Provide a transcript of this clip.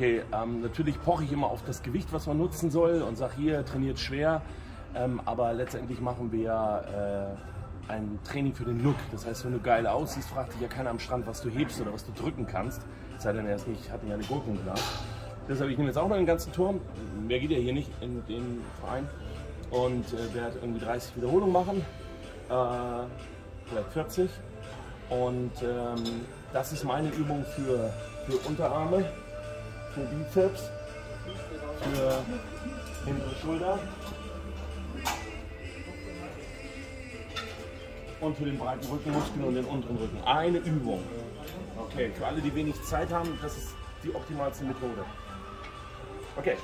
Okay, ähm, natürlich poche ich immer auf das Gewicht, was man nutzen soll und sage hier, trainiert schwer. Ähm, aber letztendlich machen wir äh, ein Training für den Look. Das heißt, wenn du geil aussiehst, fragt dich ja keiner am Strand, was du hebst oder was du drücken kannst. Sei denn, er ist nicht, hat nicht eine Gurkenglas. Deshalb, ich nehme jetzt auch noch den ganzen Turm. Mehr geht ja hier nicht in den Verein. Und äh, werde irgendwie 30 Wiederholungen machen. Äh, vielleicht 40. Und ähm, das ist meine Übung für, für Unterarme, für Bizeps, für hintere Schulter und für den breiten Rückenmuskel und den unteren Rücken. Eine Übung. Okay, für alle, die wenig Zeit haben, das ist die optimalste Methode. Okay.